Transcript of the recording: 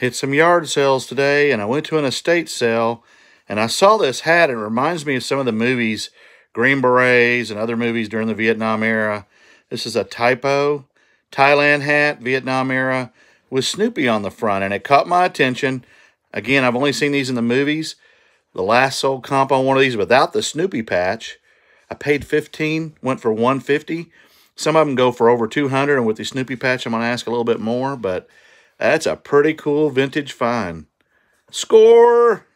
hit some yard sales today and I went to an estate sale and I saw this hat. It reminds me of some of the movies, Green Berets and other movies during the Vietnam era. This is U-Tapao Thailand hat, Vietnam era, with Snoopy on the front. And it caught my attention. Again, I've only seen these in the movies. The last sold comp on one of these without the Snoopy patch. I paid 15, went for 150. Some of them go for over 200, and with the Snoopy patch, I'm going to ask a little bit more, but that's a pretty cool vintage find. Score!